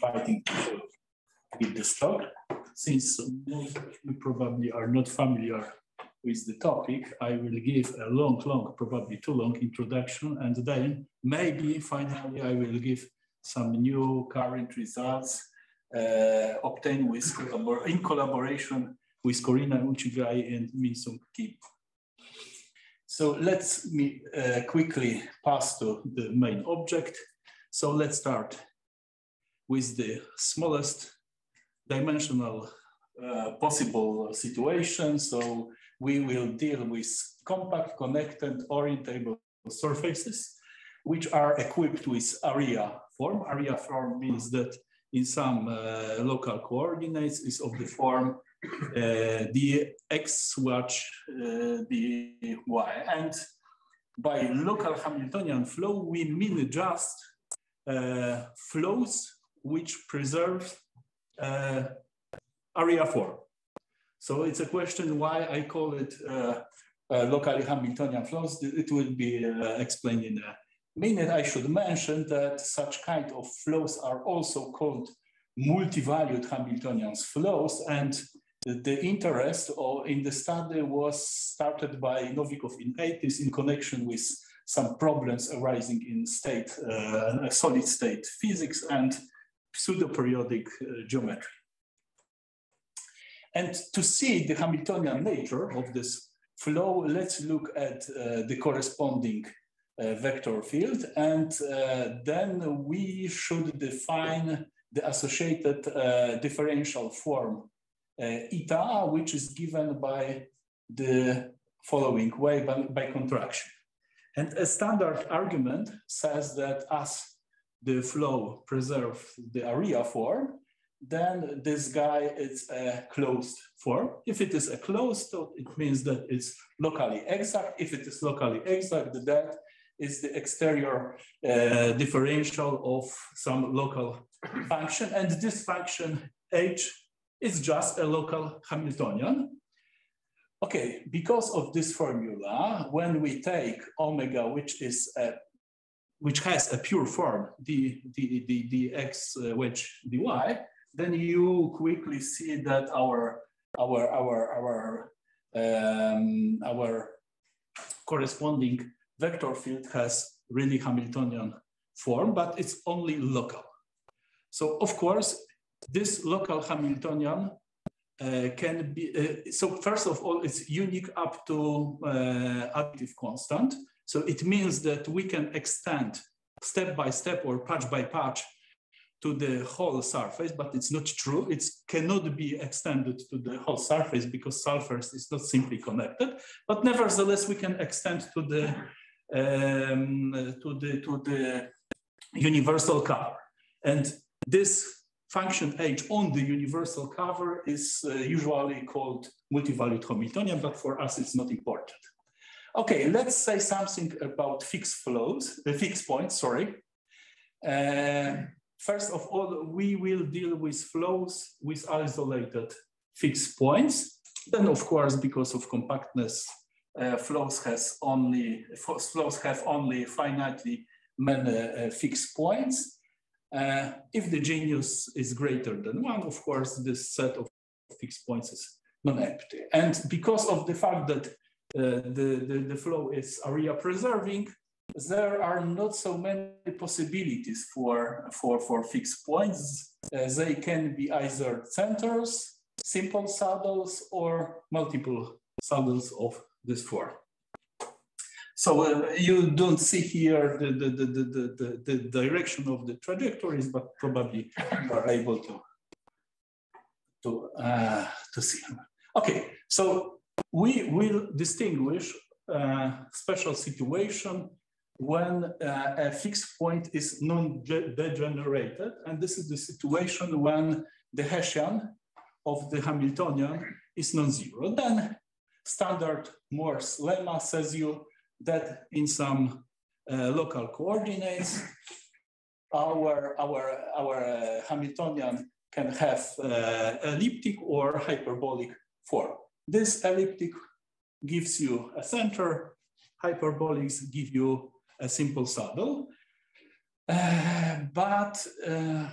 fighting with this talk. Since most of you probably are not familiar with the topic, I will give a long, long, probably too long introduction, and then maybe finally I will give some new current results uh, obtained with in collaboration with Corinna Ulcigrai and Minsung Kim. So let's me uh, quickly pass to the main object. So let's start with the smallest dimensional uh, possible situation. So we will deal with compact, connected, orientable surfaces, which are equipped with area form. Area form means that in some uh, local coordinates is of the form uh, the x watch uh, the y. And by local Hamiltonian flow, we mean just uh, flows which preserves uh, area form. So it's a question why I call it uh, uh, locally Hamiltonian flows. It will be uh, explained in a minute. I should mention that such kind of flows are also called multi-valued Hamiltonian flows. And the interest or in the study was started by Novikov in 80s in connection with some problems arising in state, uh, solid state physics and pseudo-periodic uh, geometry. And to see the Hamiltonian nature of this flow, let's look at uh, the corresponding uh, vector field. And uh, then we should define the associated uh, differential form eta, which is given by the following way by, by contraction. And a standard argument says that as the flow preserves the area form, then this guy is a closed form. If it is a closed, it means that it's locally exact. If it is locally exact, that is the exterior uh, differential of some local function. And this function h is just a local Hamiltonian. Okay, because of this formula, when we take omega, which is a, which has a pure form, the, the x uh, dy, then you quickly see that our, our, our, our, um, our corresponding vector field has really Hamiltonian form, but it's only local. So of course, this local Hamiltonian uh, can be, uh, so first of all, it's unique up to uh, additive constant. So it means that we can extend step by step or patch by patch to the whole surface, but it's not true. It cannot be extended to the whole surface because surface is not simply connected. But nevertheless, we can extend to the um, to the to the universal cover, and this function h on the universal cover is uh, usually called multi-valued Hamiltonian, but for us it's not important. Okay, let's say something about fixed flows, the uh, fixed points, sorry. Uh, first of all, we will deal with flows with isolated fixed points. Then of course, because of compactness, uh, flows has only flows have only finitely many uh, fixed points. Uh, if the genus is greater than one, of course, this set of fixed points is non-empty. And because of the fact that the, the, the, flow is area preserving, there are not so many possibilities for, for, for fixed points. Uh, they can be either centers, simple saddles, or multiple saddles of this form. So uh, you don't see here the, the, the, the, the, the direction of the trajectories, but probably you are able to, to, uh, to see. Okay, so we will distinguish uh, special situation when uh, a fixed point is non-degenerated, and this is the situation when the Hessian of the Hamiltonian is non-zero. Then standard Morse lemma says you that in some uh, local coordinates, our, our, our uh, Hamiltonian can have uh, elliptic or hyperbolic form. This elliptic gives you a center, hyperbolics give you a simple saddle. Uh, but uh,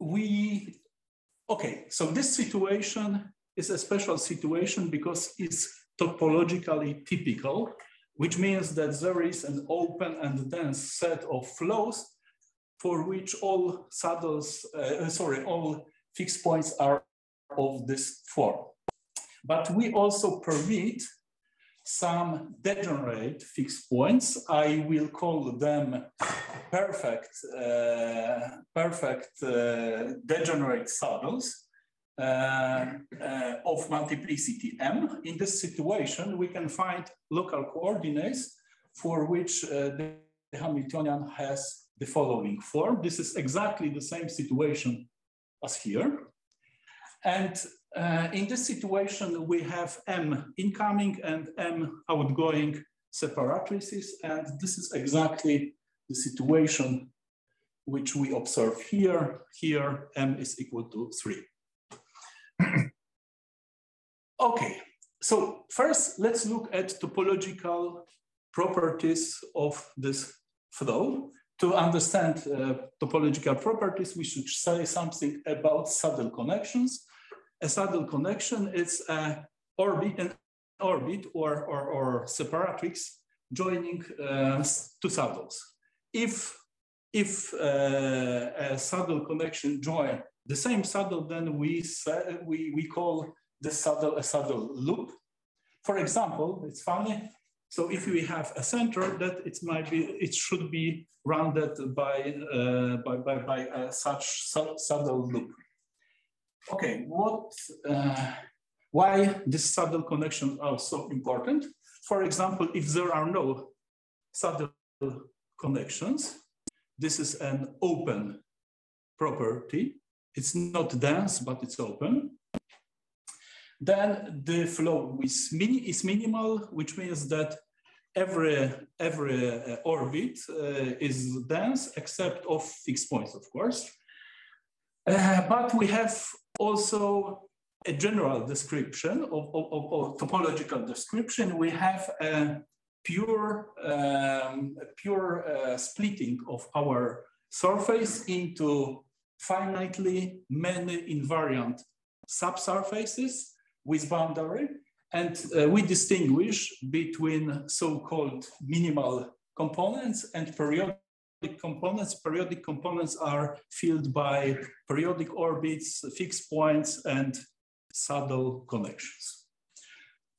we, okay, so this situation is a special situation because it's topologically typical, which means that there is an open and dense set of flows for which all saddles, uh, sorry, all fixed points are of this form. But we also permit some degenerate fixed points. I will call them perfect, uh, perfect uh, degenerate saddles uh, uh of multiplicity m. In this situation, we can find local coordinates for which uh, the Hamiltonian has the following form. This is exactly the same situation as here. And uh, in this situation, we have M incoming and M outgoing separatrices. And this is exactly the situation which we observe here. Here, M is equal to three. okay, so first let's look at topological properties of this flow. To understand uh, topological properties, we should say something about saddle connections a saddle connection is a orbit, an orbit or, or, or separatrix joining uh, two saddles. If, if uh, a saddle connection join the same saddle, then we, we, we call the saddle a saddle loop. For example, it's funny. So if we have a center that it might be, it should be rounded by, uh, by, by, by uh, such saddle loop. Okay, what, uh, why these saddle connections are so important? For example, if there are no saddle connections, this is an open property. It's not dense, but it's open. Then the flow is, is minimal, which means that every, every uh, orbit uh, is dense except of fixed points, of course. Uh, but we have also a general description of, of, of, topological description. We have a pure, um, a pure uh, splitting of our surface into finitely many invariant subsurfaces with boundary. And uh, we distinguish between so-called minimal components and periodic components. Periodic components are filled by periodic orbits, fixed points, and saddle connections.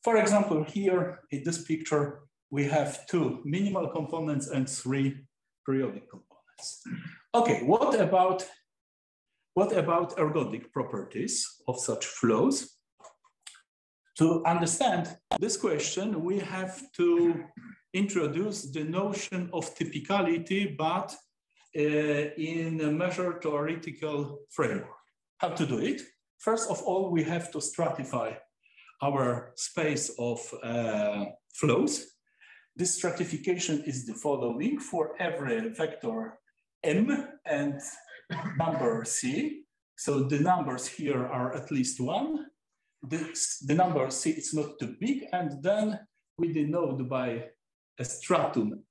For example, here in this picture, we have two minimal components and three periodic components. Okay, what about, what about ergodic properties of such flows? To understand this question, we have to introduce the notion of typicality, but uh, in a measure theoretical framework. How to do it? First of all, we have to stratify our space of uh, flows. This stratification is the following for every vector m and number c. So the numbers here are at least one. This, the number c is not too big, and then we denote by a stratum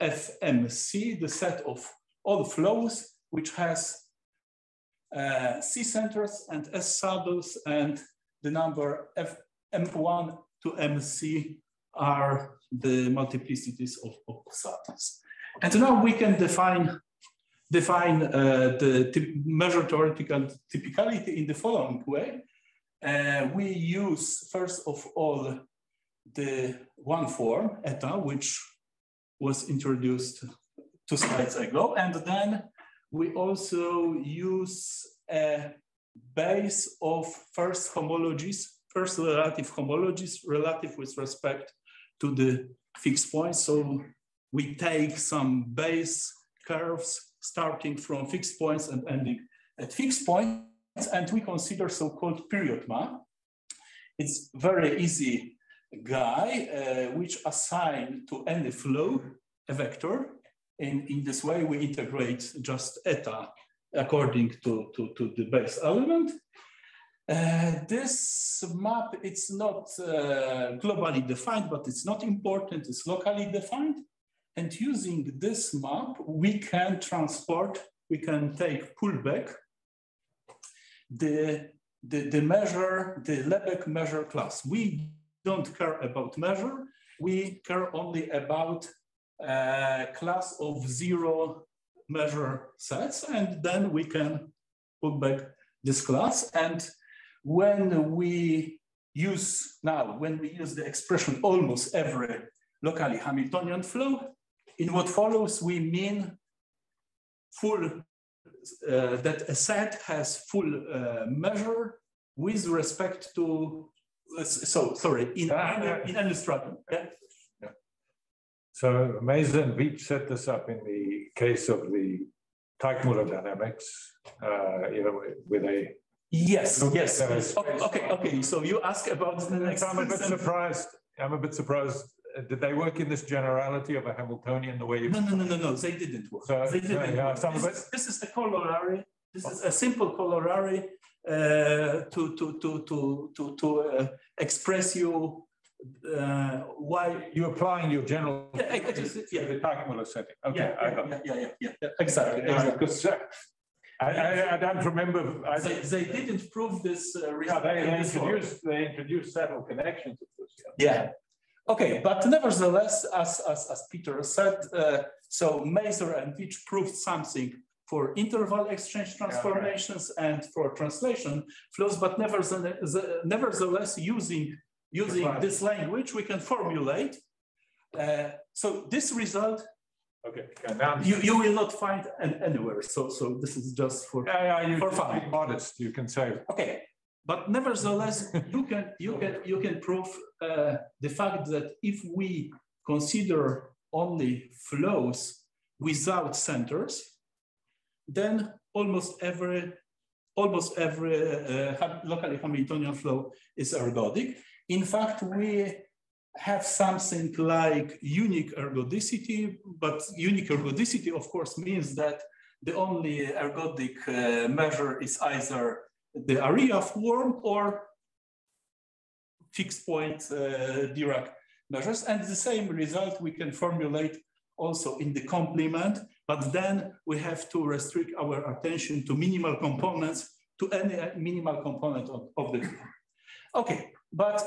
FMC, the set of all flows, which has uh, C centers and S saddles, and the number F M1 to MC are the multiplicities of, of saddles. And now we can define define uh, the measure theoretical typicality in the following way. Uh, we use, first of all, the one form, eta, which was introduced two slides ago. And then we also use a base of first homologies, first relative homologies, relative with respect to the fixed points. So we take some base curves starting from fixed points and ending at fixed points, and we consider so-called period map. It's very easy guy uh, which assign to any flow a vector. And in this way, we integrate just eta according to, to, to the base element. Uh, this map, it's not uh, globally defined, but it's not important, it's locally defined. And using this map, we can transport, we can take pullback the, the, the measure, the Lebesgue measure class. We don't care about measure. We care only about a class of zero measure sets, and then we can put back this class. And when we use now, when we use the expression almost every locally Hamiltonian flow, in what follows, we mean full, uh, that a set has full uh, measure with respect to, uh, so sorry, in, uh, in any stratum. Yeah? yeah. So and Veech set this up in the case of the Teichmuller dynamics, uh, you know, with a Yes, yes. Okay, okay, okay. So you ask about the next. I'm a bit surprised. I'm a bit surprised. Did they work in this generality of a Hamiltonian the way you? No, no, no, no, no. They didn't work. So, they didn't. Yeah, work. This, is, this is the corollary. This is a simple corollary uh, to to to to to to uh, express you uh, why you're applying your general yeah, I, I just, yeah. the Teichmuller setting. Okay, yeah, I got yeah, yeah, yeah, yeah, exactly. exactly. I, I, I, don't remember. I, they, they, didn't prove this. Uh, yeah, they, they introduced they introduced saddle connections. of Yeah. yeah. Okay, but nevertheless, as as, as Peter said, uh, so Masur and Veech proved something for interval exchange transformations yeah, right. and for translation flows, but nevertheless, nevertheless using using this language, we can formulate. Uh, so this result Okay. now you, you will not find an, anywhere. So so this is just for yeah, yeah you for fun. modest. You can say okay, but nevertheless you can you can you can prove uh, the fact that if we consider only flows without centers, then almost every almost every uh, locally Hamiltonian flow is ergodic. In fact, we have something like unique ergodicity, but unique ergodicity, of course, means that the only ergodic uh, measure is either the area of form or fixed point uh, Dirac measures. And the same result we can formulate also in the complement, but then we have to restrict our attention to minimal components, to any minimal component of, of the. Okay, but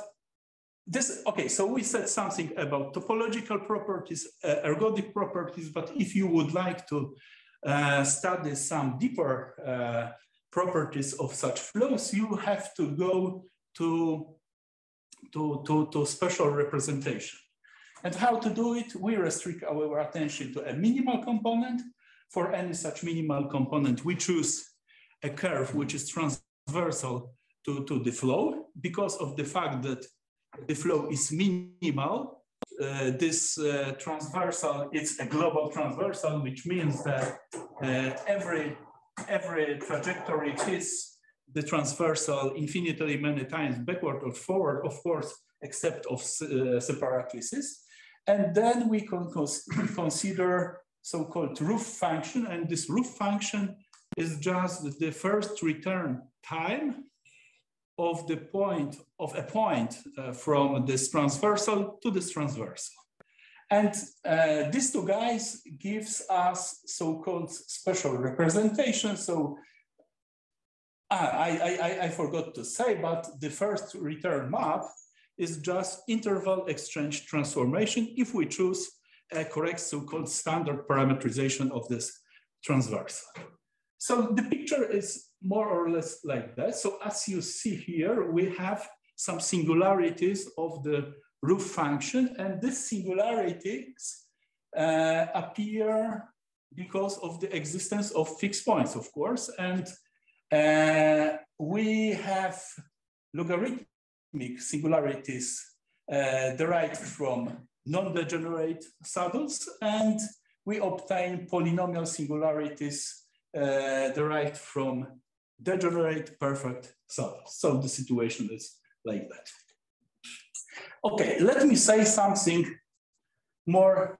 this, okay, so we said something about topological properties, uh, ergodic properties, but if you would like to uh, study some deeper uh, properties of such flows, you have to go to, to, to, to special representation. And how to do it? We restrict our attention to a minimal component. For any such minimal component, we choose a curve which is transversal to, to the flow because of the fact that the flow is minimal. Uh, this uh, transversal is a global transversal, which means that uh, every, every trajectory hits the transversal infinitely many times backward or forward, of course, except of uh, separatrices. And then we can consider so-called roof function, and this roof function is just the first return time of the point of a point uh, from this transversal to this transversal. And uh, these two guys gives us so-called special representation. So ah, I, I, I forgot to say, but the first return map is just interval exchange transformation if we choose a correct so-called standard parametrization of this transversal. So the picture is more or less like that. So as you see here, we have some singularities of the roof function, and these singularities uh, appear because of the existence of fixed points, of course. And uh, we have logarithmic singularities uh, derived from non-degenerate saddles, and we obtain polynomial singularities uh, derived from degenerate perfect saddles. So the situation is like that. Okay, let me say something more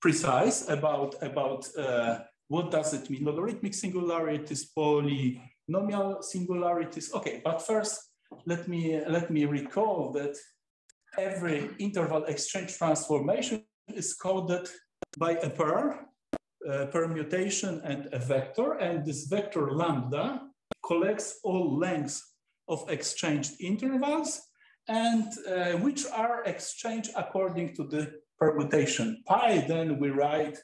precise about, about uh, what does it mean, logarithmic singularities, polynomial singularities. Okay, but first, let me, let me recall that every interval exchange transformation is coded by a pair, a permutation and a vector, and this vector lambda collects all lengths of exchanged intervals and uh, which are exchanged according to the permutation pi. Then we write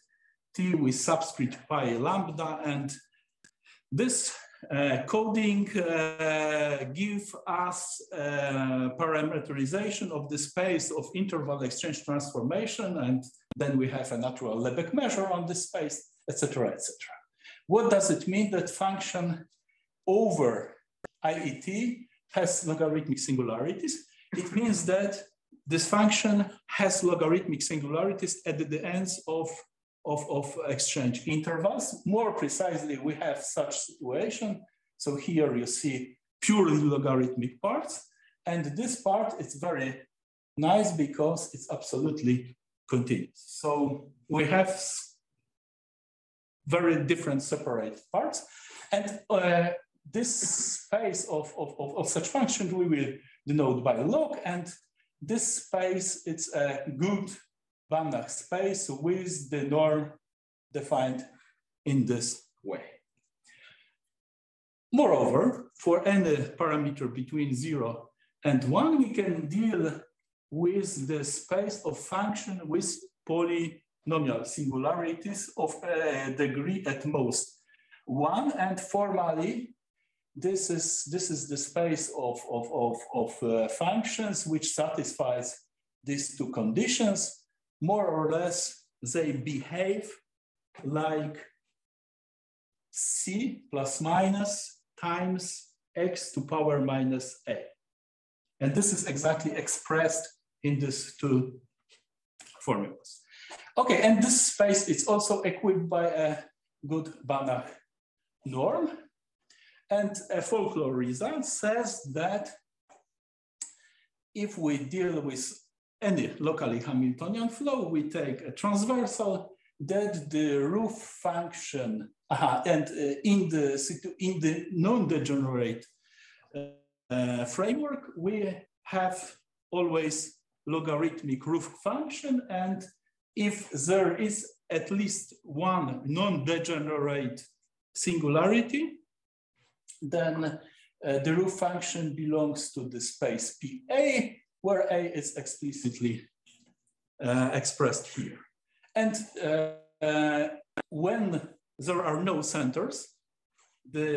t with subscript pi lambda and this uh, coding uh, give us uh, parameterization of the space of interval exchange transformation, and then we have a natural Lebesgue measure on this space, etc., etc. What does it mean that function over IET has logarithmic singularities? It means that this function has logarithmic singularities at the ends of of, of exchange intervals. More precisely, we have such situation. So here you see purely logarithmic parts. And this part is very nice because it's absolutely continuous. So we have very different separate parts. And uh, this space of, of, of, of, such functions we will denote by log. And this space, it's a good Banach space with the norm defined in this way. Moreover, for any parameter between zero and one, we can deal with the space of function with polynomial singularities of a degree at most one. And formally, this is, this is the space of, of, of, of uh, functions which satisfies these two conditions more or less they behave like c plus minus times x to power minus a. And this is exactly expressed in these two formulas. Okay, and this space is also equipped by a good Banach norm. And a folklore result says that if we deal with any locally Hamiltonian flow, we take a transversal that the roof function, uh, and in the, in the non-degenerate uh, framework, we have always logarithmic roof function. And if there is at least one non-degenerate singularity, then uh, the roof function belongs to the space PA where A is explicitly uh, expressed here. And uh, uh, when there are no centers, the,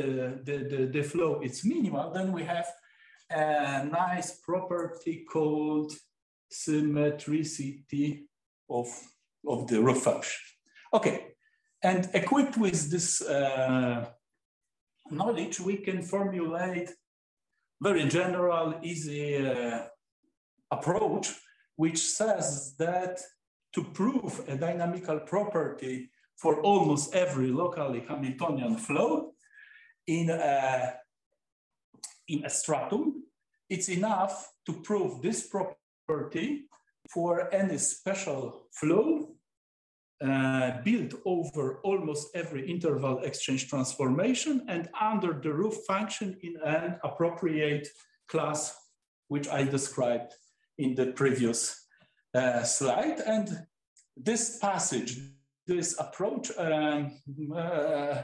the, the, the, flow is minimal, then we have a nice property called symmetricity of, of the roof function. Okay, and equipped with this uh, knowledge, we can formulate very general, easy uh, approach, which says that to prove a dynamical property for almost every locally Hamiltonian flow in a, in a stratum, it's enough to prove this property for any special flow uh, built over almost every interval exchange transformation and under the roof function in an appropriate class, which I described in the previous uh, slide. And this passage, this approach um, uh,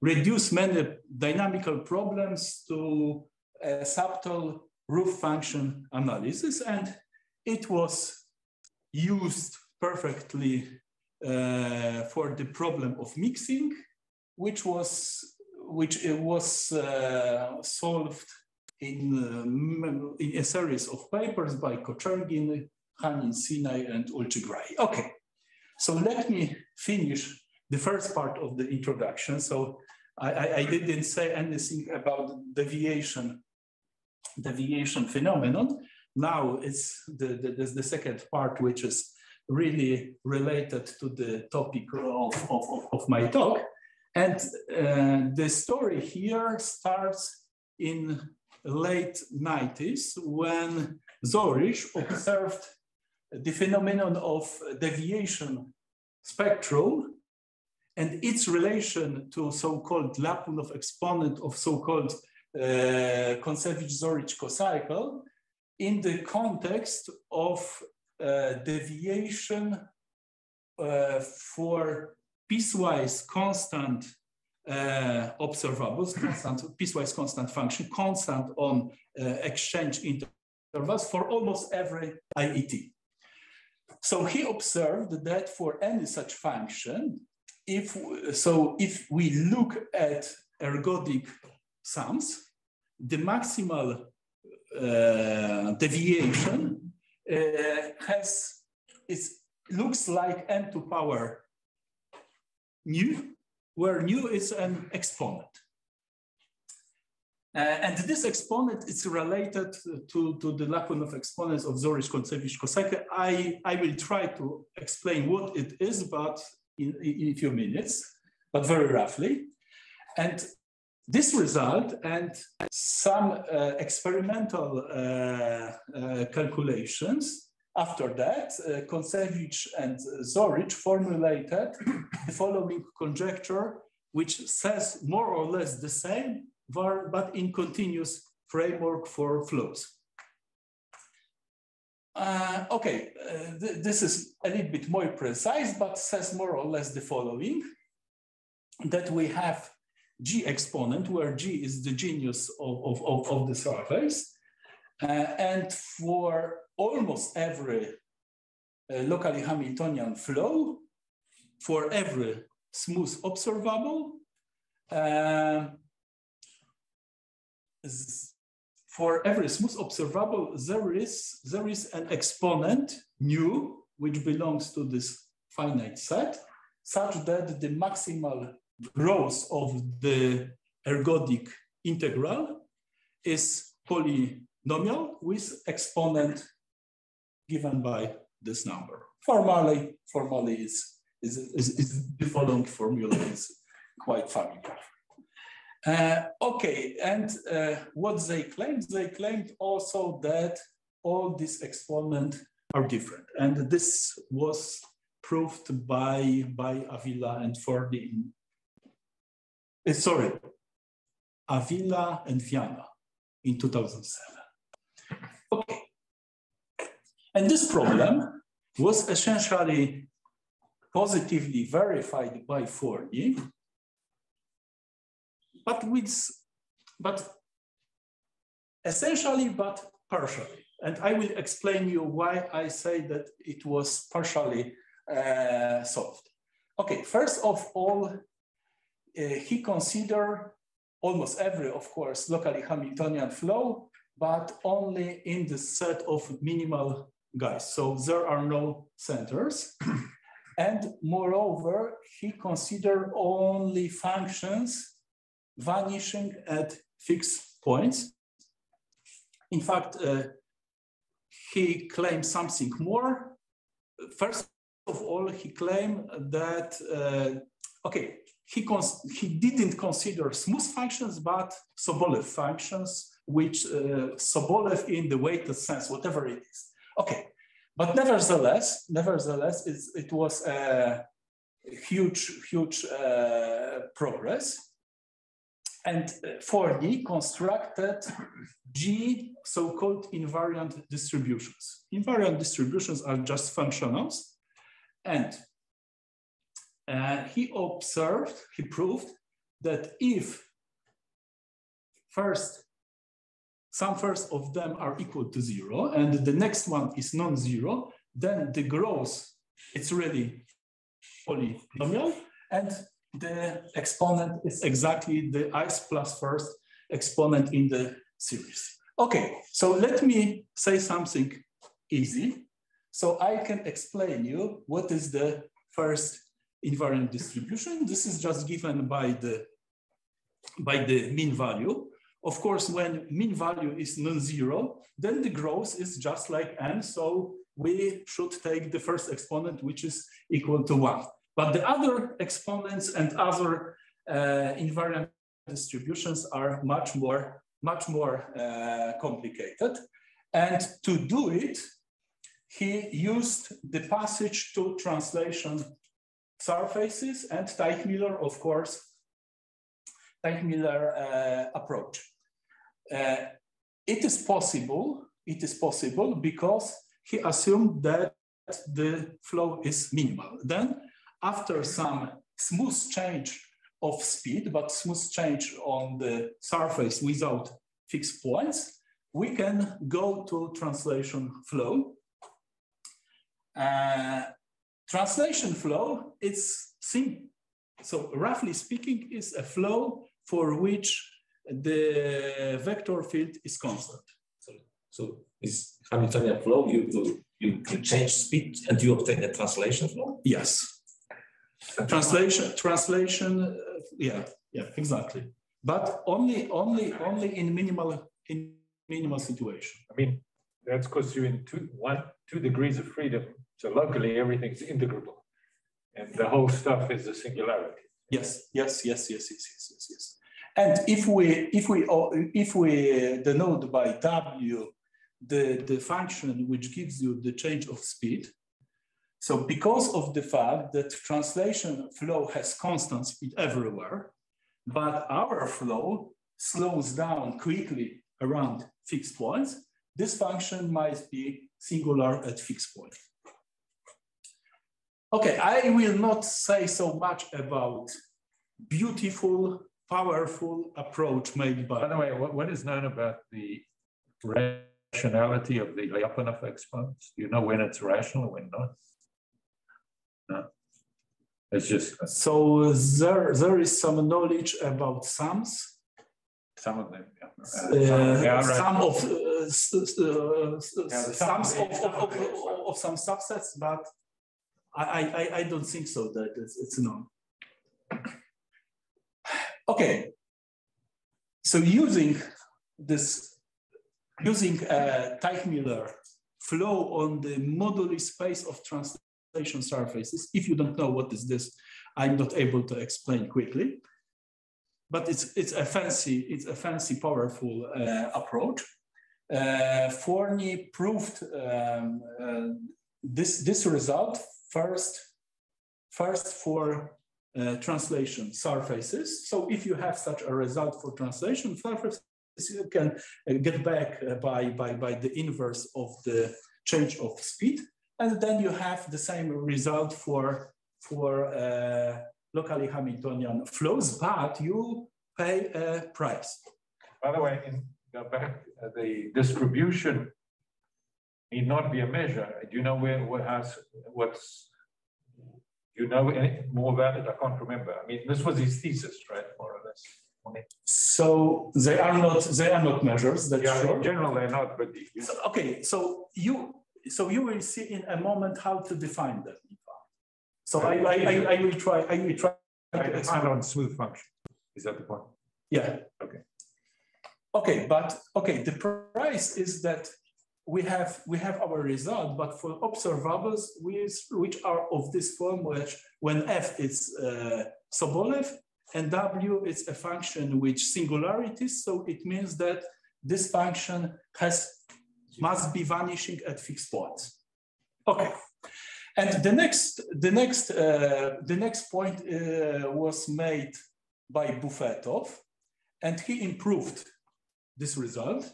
reduce many dynamical problems to a subtle roof function analysis. And it was used perfectly uh, for the problem of mixing, which was which was uh, solved in, in a series of papers by Kochergin, Khanin Sinai, and Ulcigrai. Okay, so let me finish the first part of the introduction. So I, I, I didn't say anything about deviation, deviation phenomenon. Now it's the, the, the second part, which is really related to the topic of, of, of my talk. And uh, the story here starts in late 90s when Zorich observed the phenomenon of deviation spectrum and its relation to so-called Lyapunov exponent of so-called uh, Kontsevich-Zorich cocycle in the context of uh, deviation uh, for piecewise constant uh, observables, constant, piecewise constant function, constant on uh, exchange intervals for almost every IET. So he observed that for any such function, if so, if we look at ergodic sums, the maximal uh, deviation uh, has is looks like n to power nu, where nu is an exponent. Uh, and this exponent is related to, to the Lyapunov exponents of Zorich Kontsevich cocycle. I, I will try to explain what it is, but in, in a few minutes, but very roughly. And this result and some uh, experimental uh, uh, calculations after that, uh, Kontsevich and Zorich formulated the following conjecture, which says more or less the same, but in continuous framework for flows. Uh, okay, uh, th this is a little bit more precise, but says more or less the following, that we have G exponent, where G is the genus of, of, of, of the surface. Uh, and for almost every uh, locally Hamiltonian flow, for every smooth observable, uh, for every smooth observable, there is, there is an exponent, nu, which belongs to this finite set, such that the maximal growth of the ergodic integral is polynomial with exponent given by this number. Formally, formally is, is, is, is the following formula is quite familiar. Uh, okay, and uh, what they claimed, they claimed also that all these exponents are different. And this was proved by, by Avila and Forni. Uh, sorry, Avila and Viana in 2007. Okay. And this problem was essentially positively verified by Forni but with, but essentially, but partially. And I will explain you why I say that it was partially uh, solved. Okay, first of all, uh, he considered almost every, of course, locally Hamiltonian flow, but only in the set of minimal guys. So there are no centers. and moreover, he considered only functions vanishing at fixed points. In fact, uh, he claimed something more. First of all, he claimed that, uh, okay, he, he didn't consider smooth functions, but Sobolev functions, which uh, Sobolev in the weighted sense, whatever it is. Okay, but nevertheless, nevertheless, it was a huge, huge uh, progress. And Forni constructed G so-called invariant distributions. Invariant distributions are just functionals. And uh, he observed, he proved that if first, some first of them are equal to zero and the next one is non-zero, then the growth, it's really polynomial and the exponent is exactly the ice plus first exponent in the series. Okay, so let me say something easy. So I can explain you what is the first invariant distribution. This is just given by the, by the mean value. Of course, when mean value is non-zero, then the growth is just like n. So we should take the first exponent, which is equal to one. But the other exponents and other uh, invariant distributions are much more, much more uh, complicated. And to do it, he used the passage to translation surfaces and Teichmüller, of course, Teichmüller uh, approach. Uh, it is possible, it is possible because he assumed that the flow is minimal. Then after some smooth change of speed, but smooth change on the surface without fixed points, we can go to translation flow. Uh, translation flow, it's simple. So roughly speaking, is a flow for which the vector field is constant. So, so is Hamiltonian flow, you, you, you change speed and you obtain a translation flow? Yes. Translation, translation, uh, yeah, yeah, exactly. But only, only, only in minimal, in minimal situation. I mean, that's because you're in two, one, two degrees of freedom. So locally, everything's integrable, and the whole stuff is a singularity. Yes, yes, yes, yes, yes, yes, yes, yes. And if we, if we, oh, if we denote by W the, the function which gives you the change of speed, so because of the fact that translation flow has constant speed everywhere, but our flow slows down quickly around fixed points, this function might be singular at fixed point. Okay, I will not say so much about beautiful, powerful approach made by. By the way, what, what is known about the rationality of the Lyapunov exponents? Do you know when it's rational, when not? No. It's just so there there is some knowledge about sums. Some of them, yeah. Uh, uh, yeah, right. Some of uh, yeah, sums of, of, of, of, some subsets, but I, I, I don't think so that it's, it's known. Okay, so using this, using a Teichmüller flow on the moduli space of translation surfaces. If you don't know what is this, I'm not able to explain quickly. But it's, it's a fancy, it's a fancy, powerful uh, approach. Uh, Forni proved um, uh, this, this result first, first for uh, translation surfaces. So if you have such a result for translation surfaces, you can uh, get back uh, by, by, by the inverse of the change of speed. And then you have the same result for, for uh, locally Hamiltonian flows, but you pay a price. By the way, in go back, uh, the distribution need not be a measure. Do you know where what has what's do you know any more about it? I can't remember. I mean, this was his thesis, right? More or less. So they are not they are not measures. That's yeah, sure. in general they're not. But so, okay, so you so you will see in a moment how to define that. So I, I, I, I will try, I will try. I define on smooth function. Is that the point? Yeah. Okay. Okay, but okay, the price is that we have we have our result, but for observables which, which are of this form, which when f is uh, Sobolev and w is a function with singularities, so it means that this function has must be vanishing at fixed points. Okay. And the next, the next, uh, the next point uh, was made by Bufetov, and he improved this result.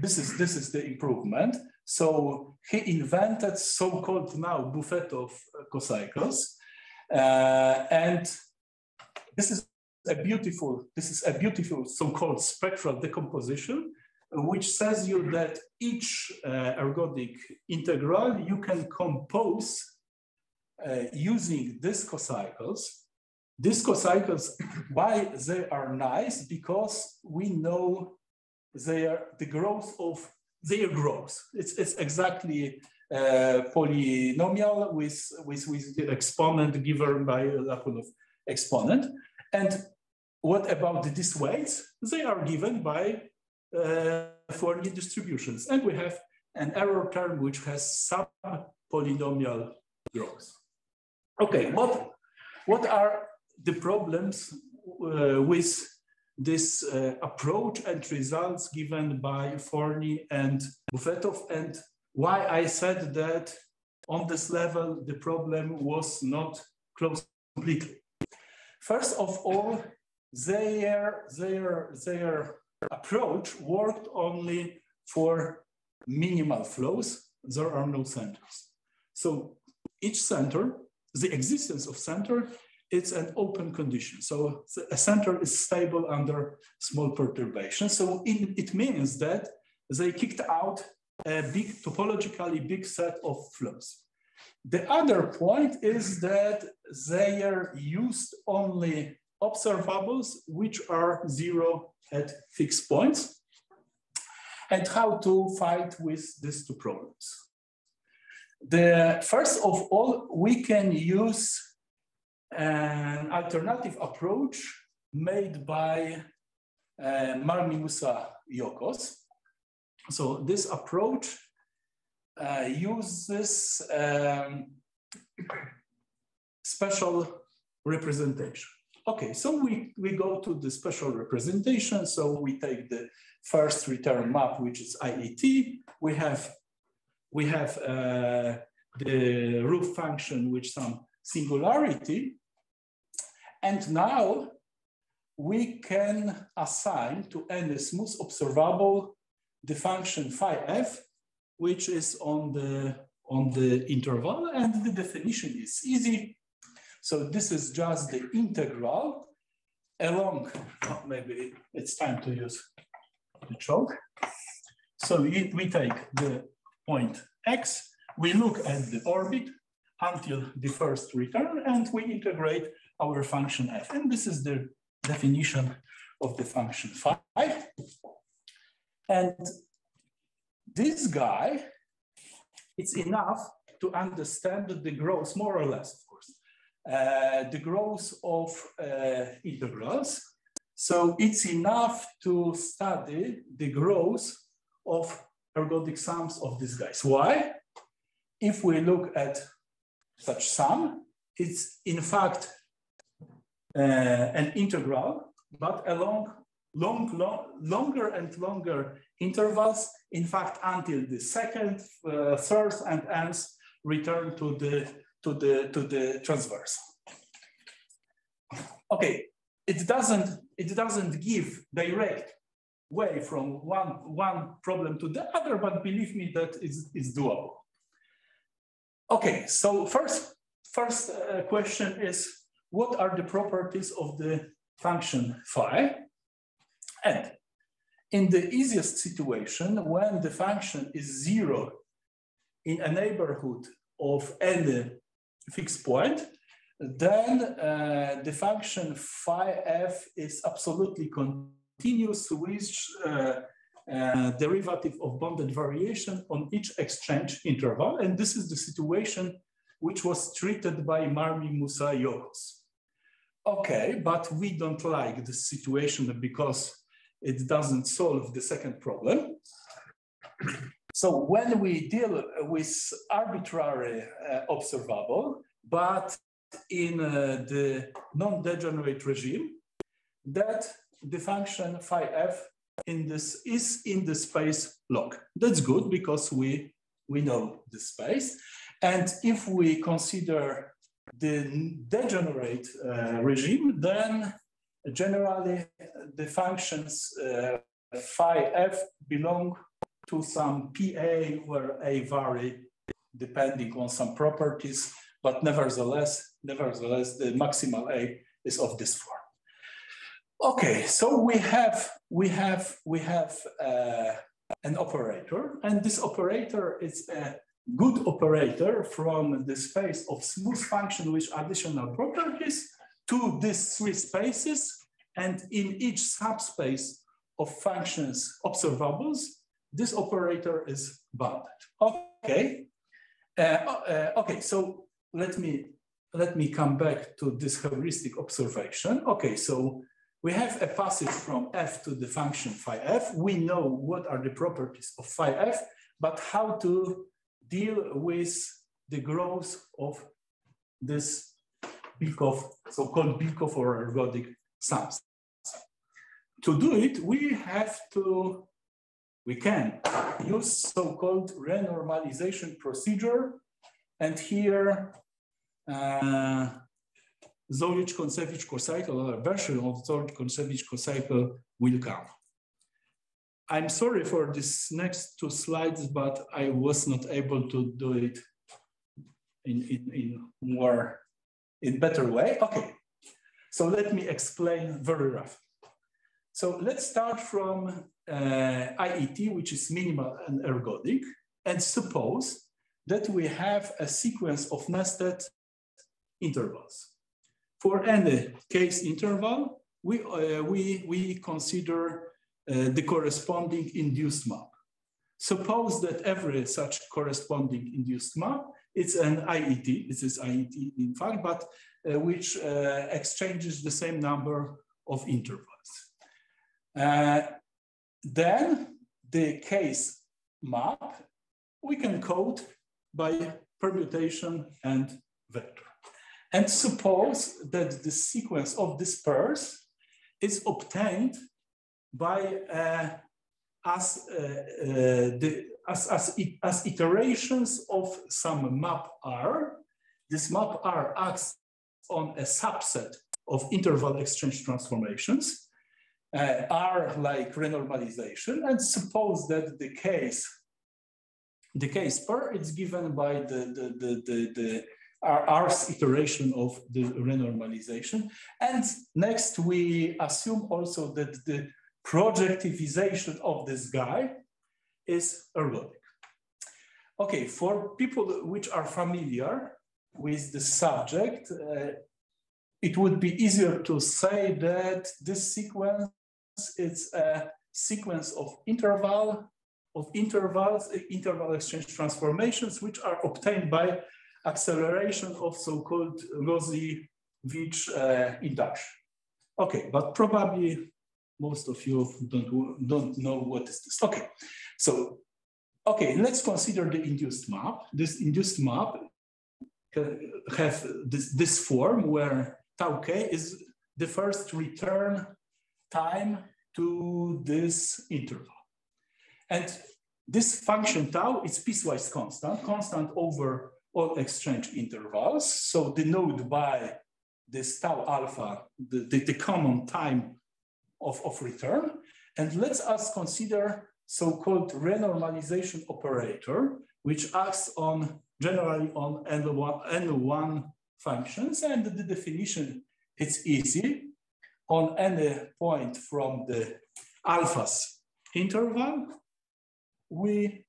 This is this is the improvement. So he invented so-called now Bufetov cocycles, uh, and this is a beautiful this is a beautiful so-called spectral decomposition which says you that each uh, ergodic integral you can compose uh, using these cocycles. These cocycles, why they are nice? Because we know they are the growth of their growth. It's, it's exactly uh, polynomial with, with, with the exponent given by Lyapunov exponent. And what about these weights? They are given by uh, Forni distributions. And we have an error term which has some polynomial growth. Okay, what, what are the problems uh, with this uh, approach and results given by Forni and Bufetov and why I said that on this level the problem was not closed completely. First of all, their, their, their approach worked only for minimal flows. There are no centers. So each center, the existence of center it's an open condition. So a center is stable under small perturbation. So it, it means that they kicked out a big topologically big set of flows. The other point is that they are used only observables which are zero at fixed points and how to fight with these two problems. The first of all, we can use an alternative approach made by uh, Marmi-Musa Yokos. So this approach uh, uses um, special representation. Okay, so we, we go to the special representation. So we take the first return map, which is IET. We have, we have uh, the roof function with some singularity. And now we can assign to any smooth observable the function phi f, which is on the, on the interval. And the definition is easy. So this is just the integral along, maybe it's time to use the chalk. So we take the point x, we look at the orbit until the first return, and we integrate our function f. And this is the definition of the function phi. And this guy, it's enough to understand the growth, more or less, of course, uh, the growth of uh, integrals. So it's enough to study the growth of ergodic sums of these guys. Why? If we look at such sum, it's in fact an integral, but along long, long, longer and longer intervals, in fact, until the second, uh, third, and nth return to the to the to the transverse. Okay, it doesn't it doesn't give direct way from one one problem to the other, but believe me, that is is doable. Okay, so first first uh, question is what are the properties of the function phi? And in the easiest situation, when the function is zero in a neighborhood of any fixed point, then uh, the function phi f is absolutely continuous with uh, uh, derivative of bounded variation on each exchange interval. And this is the situation which was treated by Marmi-Musa Yokos. Okay, but we don't like this situation because it doesn't solve the second problem. So when we deal with arbitrary uh, observable, but in uh, the non-degenerate regime, that the function phi f in this is in the space log. That's good because we, we know the space. And if we consider the degenerate uh, regime, then generally the functions uh, phi f belong to some PA where A vary depending on some properties, but nevertheless, nevertheless, the maximal A is of this form. Okay, so we have we have we have uh, an operator, and this operator is a good operator from the space of smooth function with additional properties to these three spaces, and in each subspace of functions observables, this operator is bounded. Okay. Uh, uh, okay, so let me let me come back to this heuristic observation. Okay, so we have a passage from f to the function phi f. We know what are the properties of phi f, but how to deal with the growth of this so-called Birkhoff or ergodic sums. To do it, we have to we can use so-called renormalization procedure. And here, uh, Zorich-Kontsevich cocycle, or version of Zorich-Kontsevich cocycle will come. I'm sorry for this next two slides, but I was not able to do it in, in, in more, in better way. Okay, So let me explain very rough. So let's start from uh, IET, which is minimal and ergodic, and suppose that we have a sequence of nested intervals. For any case interval, we, uh, we, we consider uh, the corresponding induced map. Suppose that every such corresponding induced map it's an IET, this is IET in fact, but uh, which uh, exchanges the same number of intervals. Uh, then the case map, we can code by permutation and vector. And suppose that the sequence of this pairs is obtained by uh, as, uh, uh, the, as, as, as iterations of some map R. This map R acts on a subset of interval exchange transformations. Uh, R like renormalization, and suppose that the case the case pair is given by the, the, the, the, the R's iteration of the renormalization. And next, we assume also that the projectivization of this guy is ergodic. Okay, for people which are familiar with the subject, uh, it would be easier to say that this sequence is a sequence of interval of intervals, interval exchange transformations, which are obtained by acceleration of so-called Rauzy-Veech uh, induction. Okay, but probably most of you don't, don't know what is this. Okay, so, okay, let's consider the induced map. This induced map uh, have this, this form where tau k is the first return time to this interval. And this function tau is piecewise constant, constant over all exchange intervals. So denoted by this tau alpha, the, the, the common time of, of return. And let's us consider so-called renormalization operator, which acts on generally on L1, L1 functions. And the definition, it's easy. On any point from the alphas interval, we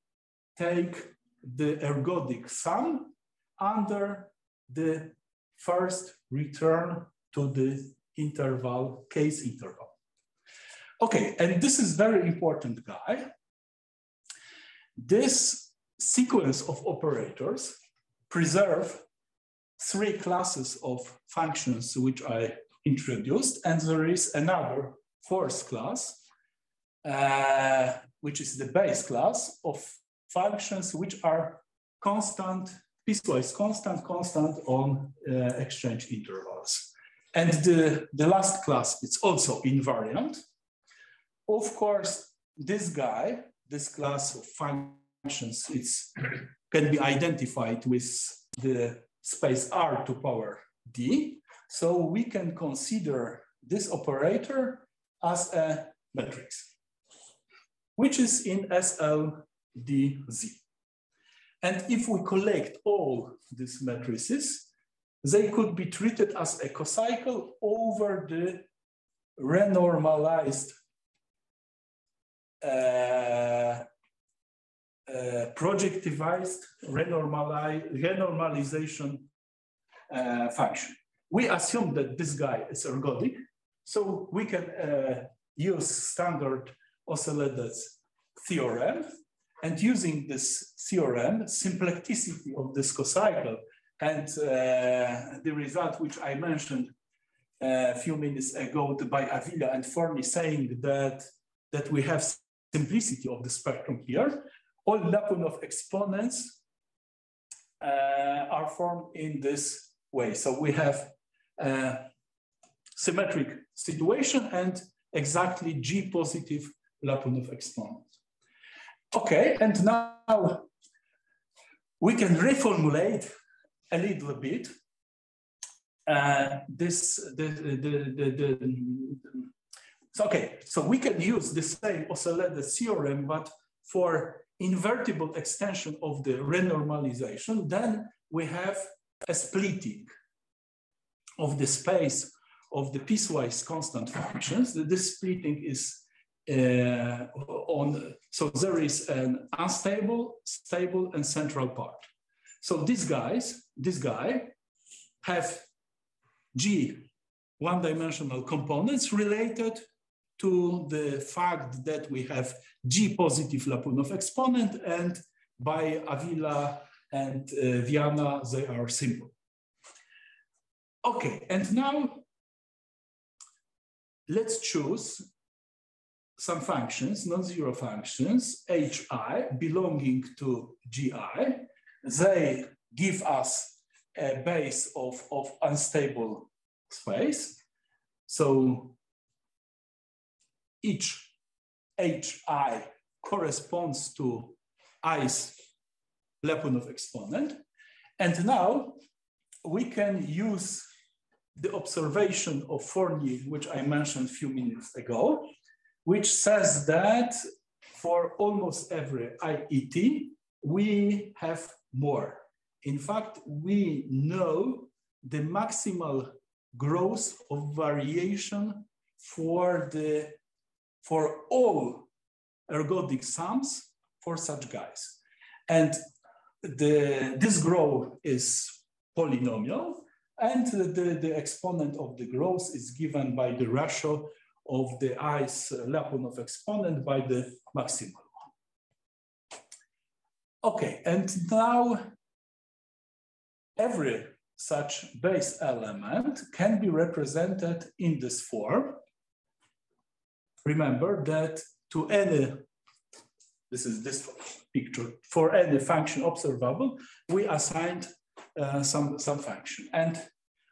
take the ergodic sum under the first return to the interval, case interval. Okay, and this is very important guy. This sequence of operators preserve three classes of functions which I introduced, and there is another fourth class, uh, which is the base class of functions which are constant, piecewise constant, constant on uh, exchange intervals. And the, the last class, it's also invariant. Of course, this guy, this class of functions, it's, can be identified with the space R to power D. So we can consider this operator as a matrix which is in SLDZ. And if we collect all these matrices, they could be treated as a cocycle over the renormalized uh, uh, projectivized renormalization uh, function. We assume that this guy is ergodic, so we can uh, use standard Oseledets theorem. And using this theorem, symplecticity of this cocycle and uh, the result which I mentioned uh, a few minutes ago by Avila and Forni saying that, that we have simplicity of the spectrum here, all Lyapunov exponents uh, are formed in this way. So we have a symmetric situation and exactly G positive Lyapunov exponent. Okay, and now we can reformulate a little bit uh, this, the, the, the, the, so, okay, so we can use the same Oseledets theorem, but for invertible extension of the renormalization, then we have a splitting of the space of the piecewise constant functions, this splitting is uh, on, so there is an unstable, stable, and central part. So these guys, this guy, have G one-dimensional components related to the fact that we have G positive Lyapunov exponent and by Avila and uh, Viana, they are simple. Okay, and now let's choose some functions, non-zero functions, hi belonging to gi. They give us a base of, of unstable space. So each hi corresponds to i's Lyapunov exponent. And now we can use the observation of Forni, which I mentioned a few minutes ago, which says that for almost every IET, we have more. In fact, we know the maximal growth of variation for the for all ergodic sums for such guys. And the, this growth is polynomial and the, the exponent of the growth is given by the ratio of the i's uh, Lyapunov exponent by the maximal one. Okay, and now every such base element can be represented in this form. Remember that to any, this is this picture, for any function observable, we assigned uh, some, some function. And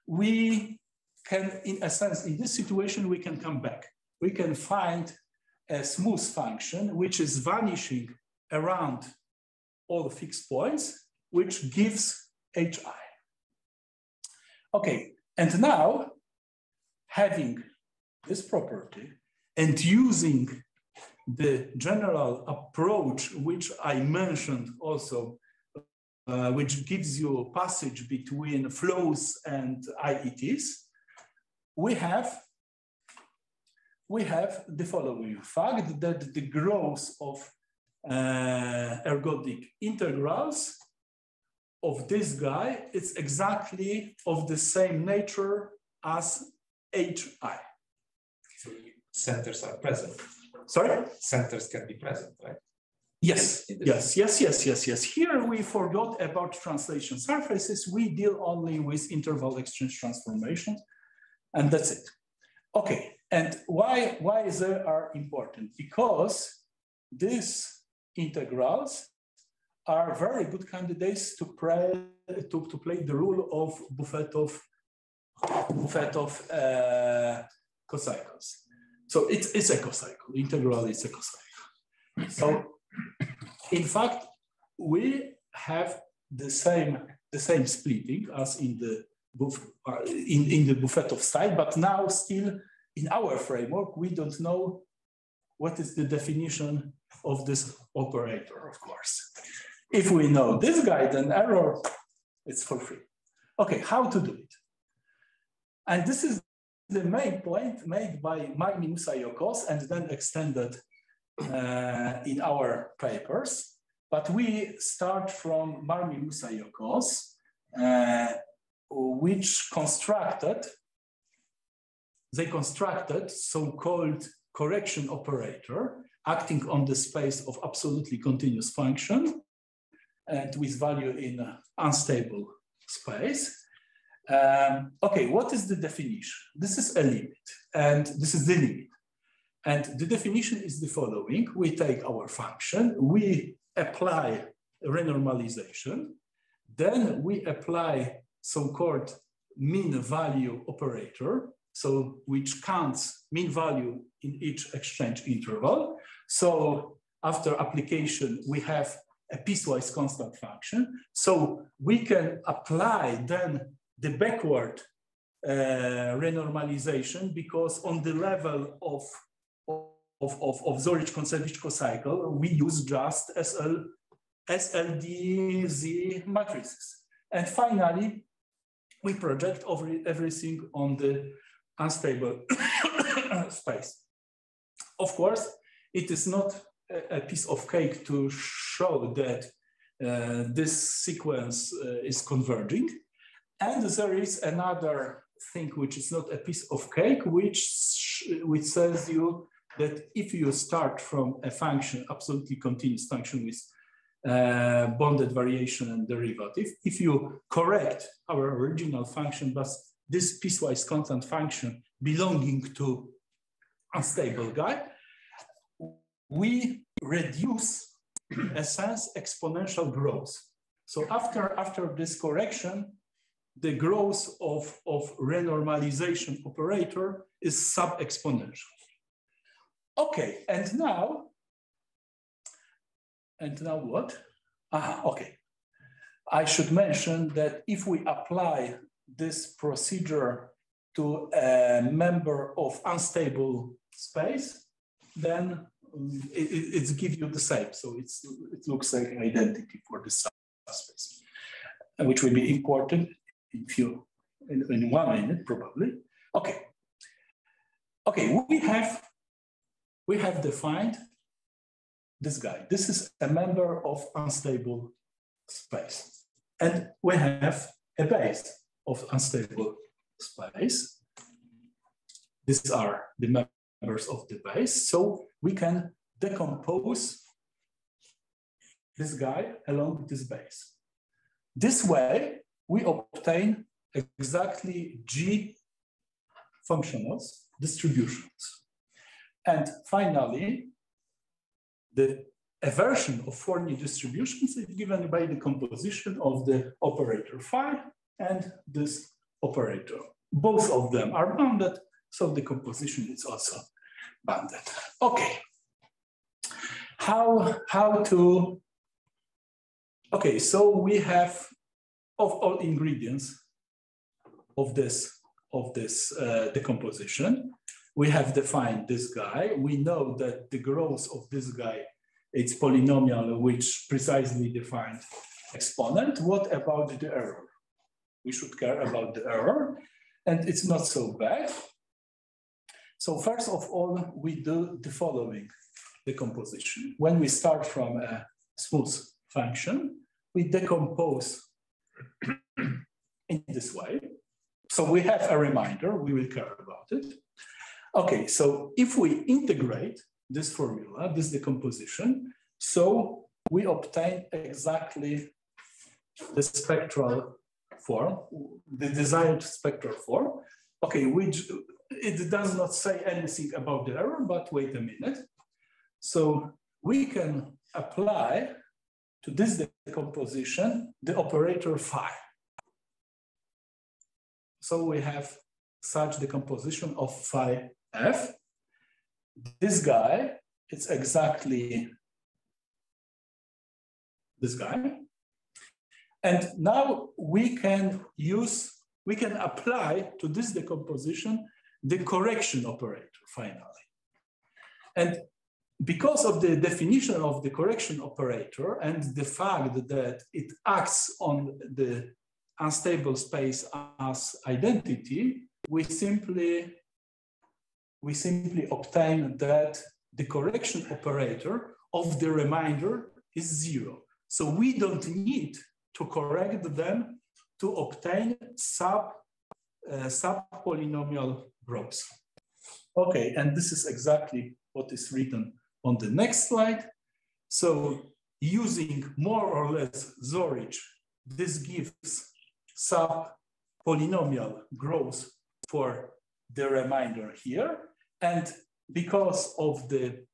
we can, in a sense, in this situation, we can come back. We can find a smooth function which is vanishing around all the fixed points, which gives hi. Okay, and now having this property and using the general approach which I mentioned also uh, which gives you a passage between flows and IETs, we have, we have the following fact that the growth of uh, ergodic integrals of this guy is exactly of the same nature as HI. So centers are present. Sorry? Centers can be present, right? Yes, yes, yes, yes, yes, yes. Here we forgot about translation surfaces. We deal only with interval exchange transformations, and that's it. Okay, and why, why they are important? Because these integrals are very good candidates to, play to, to play the role of Bufetov, Bufetov uh, cocycles. So it's, it's a cocycle, integral is a cocycle. So in fact, we have the same, the same splitting as in the, uh, in, in the Bufetov style, but now still in our framework, we don't know what is the definition of this operator, of course. If we know this guy, then error, it's for free. Okay, how to do it? And this is the main point made by Marmi Moussa-Yoccoz and then extended uh, in our papers, but we start from Marmi Moussa-Yoccoz, uh, which constructed, they constructed so-called correction operator acting on the space of absolutely continuous function and with value in unstable space. Um, okay, what is the definition? This is a limit, and this is the limit. And the definition is the following. We take our function, we apply renormalization, then we apply so-called mean value operator, so which counts mean value in each exchange interval. So after application, we have a piecewise constant function. So we can apply then the backward uh, renormalization because on the level of of, of, of Zorich cocycle, we use just SL, SLDZ matrices. And finally, we project over everything on the unstable space. Of course, it is not a piece of cake to show that uh, this sequence uh, is converging. And there is another thing which is not a piece of cake, which, which says you that if you start from a function, absolutely continuous function with uh, bounded variation and derivative, if you correct our original function, but this piecewise constant function belonging to unstable guy, we reduce a sense exponential growth. So after, after this correction, the growth of, of renormalization operator is sub-exponential. Okay, and now, and now what? Ah, okay. I should mention that if we apply this procedure to a member of unstable space, then it, it, it's give you the same. So it's, it looks like identity for the subspace, which will be important in few, in, in one minute probably. Okay. Okay, we have, we have defined this guy. This is a member of unstable space. And we have a base of unstable space. These are the members of the base. So we can decompose this guy along this base. This way, we obtain exactly G functionals distributions. And finally, the aversion of Forni distributions is given by the composition of the operator phi and this operator. Both of them are bounded, so the composition is also bounded. Okay. How, how to, okay, so we have of all ingredients of this, of this uh, decomposition, we have defined this guy. We know that the growth of this guy, it's polynomial, which precisely defined exponent. What about the error? We should care about the error, and it's not so bad. So first of all, we do the following decomposition. When we start from a smooth function, we decompose in this way. So we have a reminder, we will care about it. Okay, so if we integrate this formula, this decomposition, so we obtain exactly the spectral form, the desired spectral form. Okay, which it does not say anything about the error, but wait a minute. So we can apply to this decomposition the operator phi. So we have such decomposition of phi f. This guy, it's exactly this guy. And now we can use, we can apply to this decomposition the correction operator finally. And because of the definition of the correction operator and the fact that it acts on the unstable space as identity, we simply, we simply obtain that the correction operator of the remainder is zero. So we don't need to correct them to obtain sub, uh, sub polynomial growth. Okay, and this is exactly what is written on the next slide. So using more or less Zorich, this gives sub polynomial growth for the remainder here. And because of the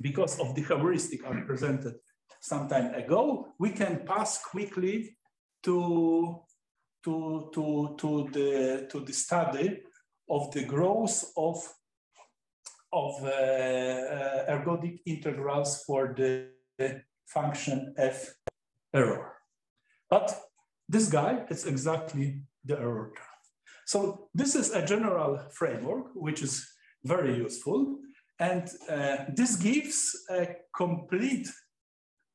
because of the heuristic I presented some time ago, we can pass quickly to, to, to, to, the, to the study of the growth of, of uh, uh, ergodic integrals for the function f error. But this guy is exactly the error term. So this is a general framework, which is very useful. And uh, this gives a complete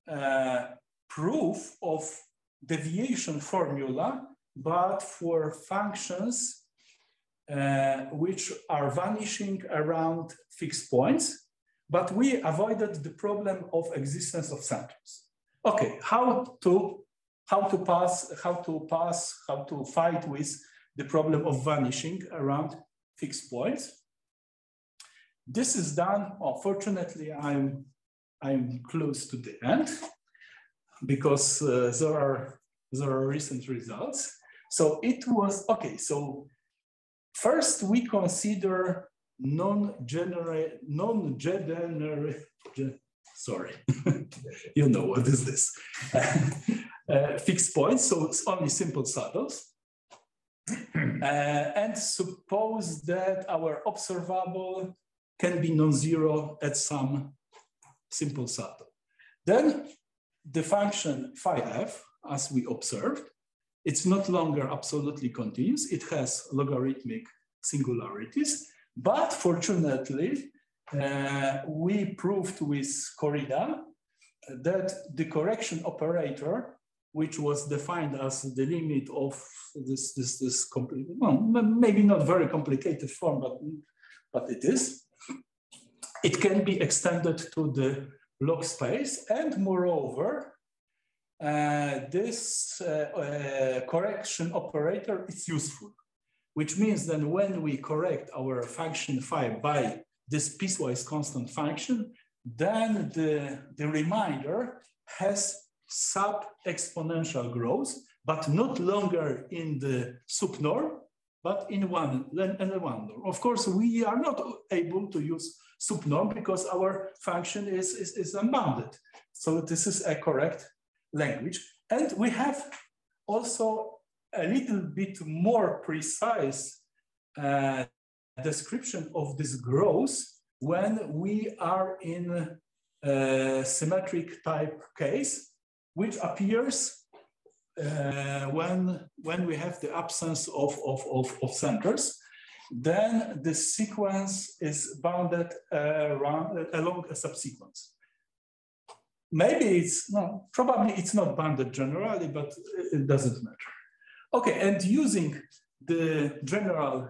uh, proof of deviation formula, but for functions uh, which are vanishing around fixed points, but we avoided the problem of existence of centers. Okay, how to how to pass, how to pass, how to fight with the problem of vanishing around fixed points. This is done, oh, fortunately, I'm, I'm close to the end because uh, there, are, there are recent results. So it was, okay, so first we consider non-generate, non-generate, sorry, you know what is this, uh, fixed points, so it's only simple saddles. Uh, and suppose that our observable can be non-zero at some simple saddle. Then the function phi f, as we observed, it's not longer absolutely continuous. It has logarithmic singularities, but fortunately, uh, we proved with Corinna that the correction operator, which was defined as the limit of this, this, this well, maybe not very complicated form, but, but it is, it can be extended to the log space. And moreover, this uh, uh, correction operator is useful, which means that when we correct our function phi by this piecewise constant function, then the, the remainder has sub-exponential growth, but not longer in the sup norm, but in one, in one norm. Of course, we are not able to use sup norm because our function is, is, is unbounded. So this is a correct language. And we have also a little bit more precise uh, description of this growth when we are in a symmetric type case, which appears uh, when, when we have the absence of, of, of, of centers then the sequence is bounded around, uh, along a subsequence. Maybe it's, no, probably it's not bounded generally, but it doesn't matter. Okay, and using the general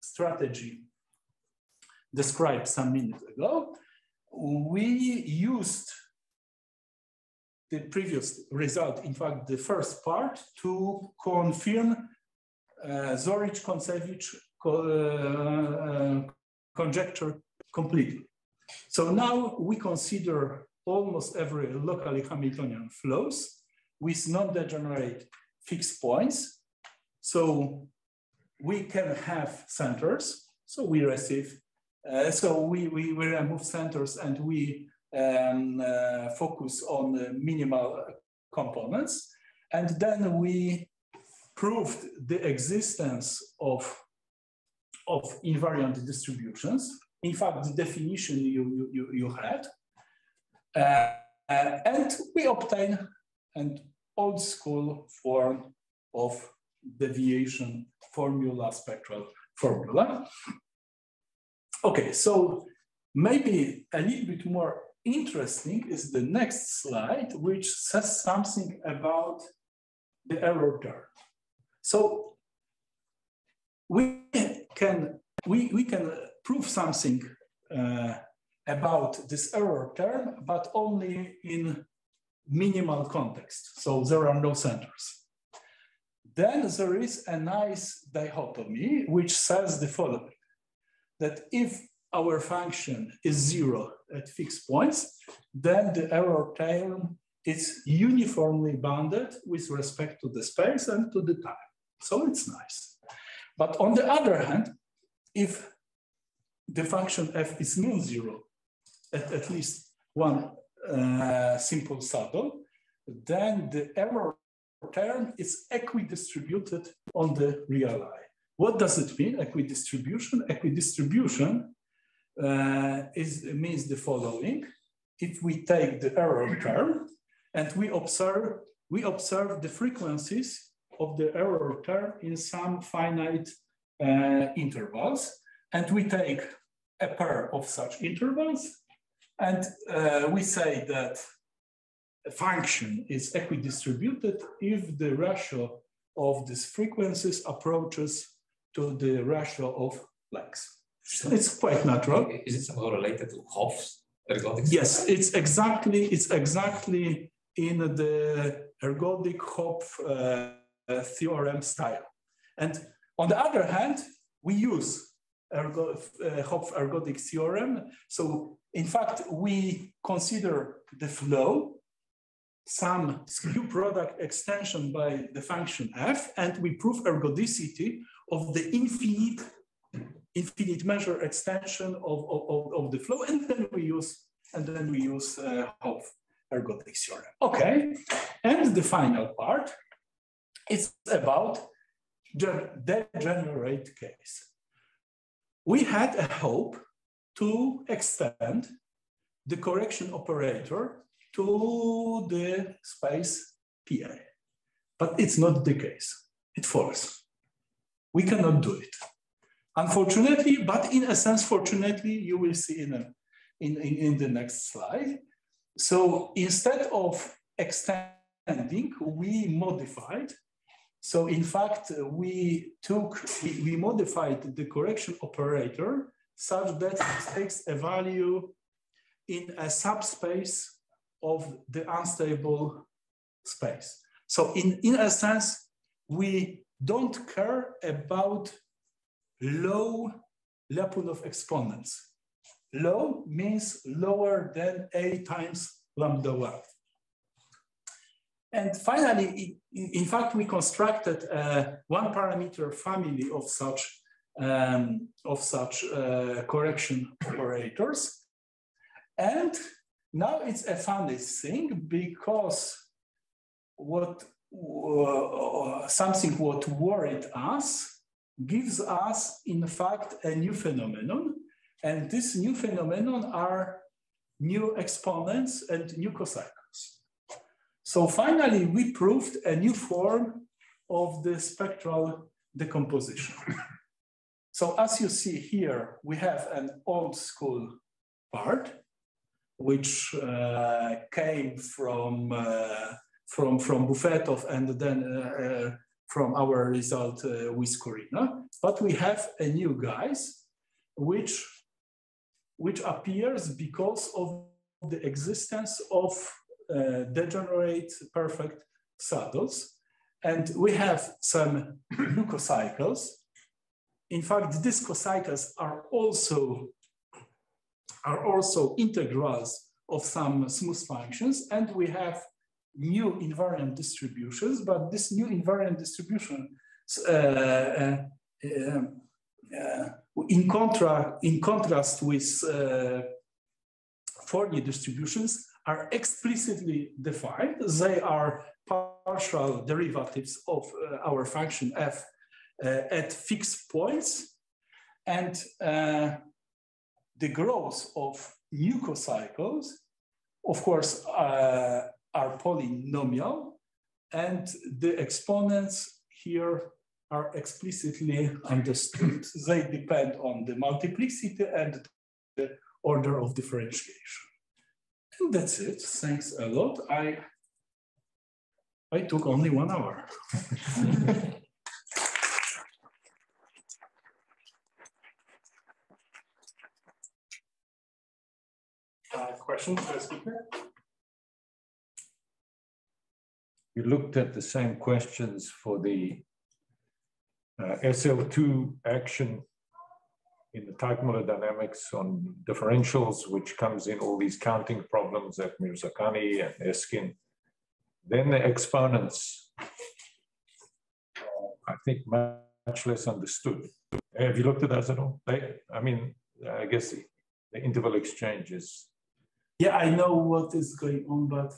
strategy described some minutes ago, we used the previous result, in fact, the first part, to confirm uh, Zorich-Kontsevich uh, conjecture completely. So now we consider almost every locally Hamiltonian flows with non-degenerate fixed points. So we can have centers. So we receive, uh, so we, we, we remove centers and we um, uh, focus on minimal components. And then we proved the existence of of invariant distributions. In fact, the definition you, you, you had. Uh, and we obtain an old school form of deviation formula, spectral formula. Okay, so maybe a little bit more interesting is the next slide, which says something about the error term. So we can we, we can prove something uh, about this error term, but only in minimal context. So there are no centers. Then there is a nice dichotomy which says the following, that if our function is zero at fixed points, then the error term is uniformly bounded with respect to the space and to the time. So it's nice. But on the other hand, if the function f is non-zero at at least one uh, simple saddle, then the error term is equidistributed on the real eye. What does it mean, equidistribution? Equidistribution uh, is, means the following. If we take the error term and we observe, we observe the frequencies of the error term in some finite uh, intervals. And we take a pair of such intervals and uh, we say that a function is equidistributed if the ratio of these frequencies approaches to the ratio of legs. So it's quite natural. Is it somehow related to Hopf's ergodic? Yes, it's exactly it's exactly in the ergodic Hopf uh, theorem style. And on the other hand, we use ergo, uh, Hopf ergodic theorem. So in fact, we consider the flow some skew product extension by the function f, and we prove ergodicity of the infinite, infinite measure extension of, of, of the flow, and then we use and then we use uh, Hopf ergodic theorem. Okay, and the final part, is about the degenerate case. We had a hope to extend the correction operator to the space PI. But it's not the case. It falls. We cannot do it. Unfortunately, but in a sense, fortunately, you will see in, a, in, in, in the next slide. So instead of extending, we modified. So in fact, we took, we, we modified the correction operator such that it takes a value in a subspace of the unstable space. So in, in a sense, we don't care about low Lyapunov exponents. Low means lower than A times lambda 1. And finally, in fact, we constructed a one parameter family of such, um, of such uh, correction operators. And now it's a funny thing because what uh, something what worried us gives us in fact a new phenomenon and this new phenomenon are new exponents and new cocycles. So finally we proved a new form of the spectral decomposition. So as you see here, we have an old school part which uh, came from, uh, from, from Bufetov and then uh, from our result with Corinna. But we have a new guys, which, which appears because of the existence of degenerate perfect saddles. And we have some new cocycles. In fact, these cocycles are also are also integrals of some smooth functions, and we have new invariant distributions, but this new invariant distribution, uh, uh, uh, in, contra in contrast with uh, Forni distributions, are explicitly defined. They are partial derivatives of uh, our function f at fixed points. And the growth of new cocycles, of course, uh, are polynomial, and the exponents here are explicitly understood. they depend on the multiplicity and the order of differentiation. And that's it. Thanks a lot. I I took only one hour. Uh, questions for the speaker? You looked at the same questions for the uh, SL2 action in the Teichmuller dynamics on differentials, which comes in all these counting problems at Mirzakhani and Eskin. Then the exponents, uh, I think much less understood. Have you looked at those at all? They, I mean, I guess the, the interval exchange is yeah, I know what is going on, but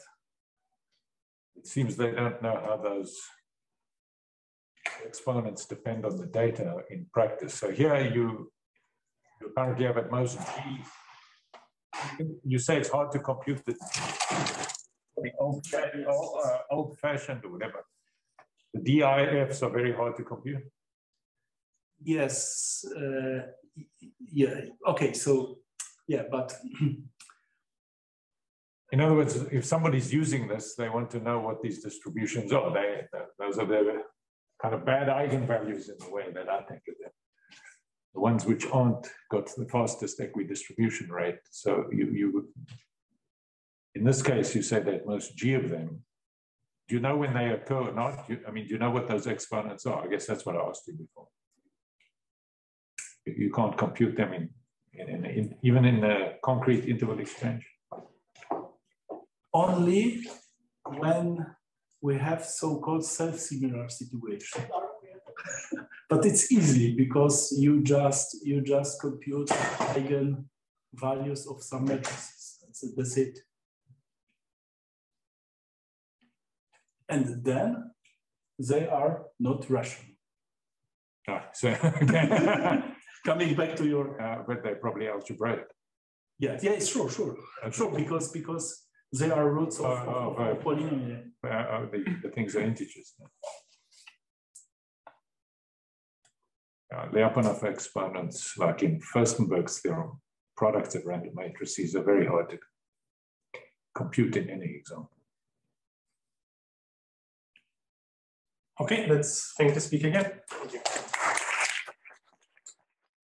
it seems they don't know how those exponents depend on the data in practice. So here you, you apparently have at most G. You say it's hard to compute the, the old, uh, old or whatever. The DIFs are very hard to compute. Yes. Uh, yeah. Okay. So yeah, but In other words, if somebody's using this, they want to know what these distributions are. They, those are the kind of bad eigenvalues in the way that I think of them. The ones which aren't got the fastest equidistribution rate. So you, you, in this case, you say that most G of them, do you know when they occur or not? You, I mean, do you know what those exponents are? I guess that's what I asked you before. You, you can't compute them in, in, in, in even in the concrete interval exchange. Only when we have so-called self-similar situation. but it's easy because you just you just compute eigen values of some matrices. That's it. That's it. And then they are not rational. Ah, so okay. Coming back to your uh, but they're probably algebraic. yeah yeah sure sure sure because because they are roots of, Oh, of, of polynomial. Uh, uh, the, the things are integers. Uh, Lyapunov exponents, like in Furstenberg's theorem, products of random matrices are very hard to compute in any example. Okay, let's thank the speaker again. Thank you.